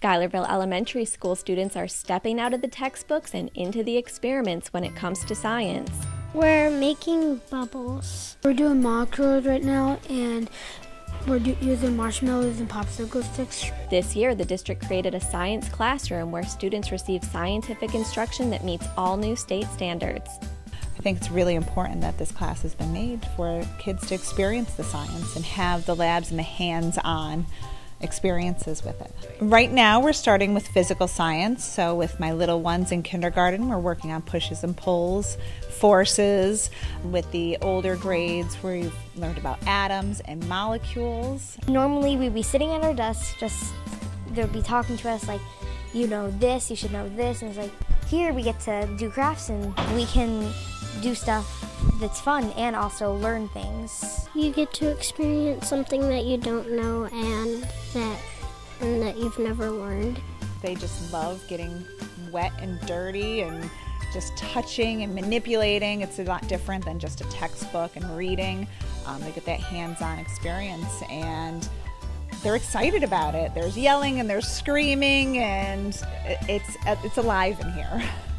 Schuylerville Elementary School students are stepping out of the textbooks and into the experiments when it comes to science. We're making bubbles. We're doing mock drills right now, and we're do- using marshmallows and popsicle sticks. This year, the district created a science classroom where students receive scientific instruction that meets all new state standards. I think it's really important that this class has been made for kids to experience the science and have the labs and the hands on experiences with it. Right now, we're starting with physical science. So, with my little ones in kindergarten, we're working on pushes and pulls, forces. With the older grades, we've learned about atoms and molecules. Normally, we'd be sitting at our desks, just they'd be talking to us like, you know this, you should know this. And it's like, here we get to do crafts and we can do stuff that's fun and also learn things. You get to experience something that you don't know and that and that you've never learned. They just love getting wet and dirty and just touching and manipulating. It's a lot different than just a textbook and reading. Um, they get that hands-on experience and they're excited about it. There's yelling and there's screaming and it's it's alive in here.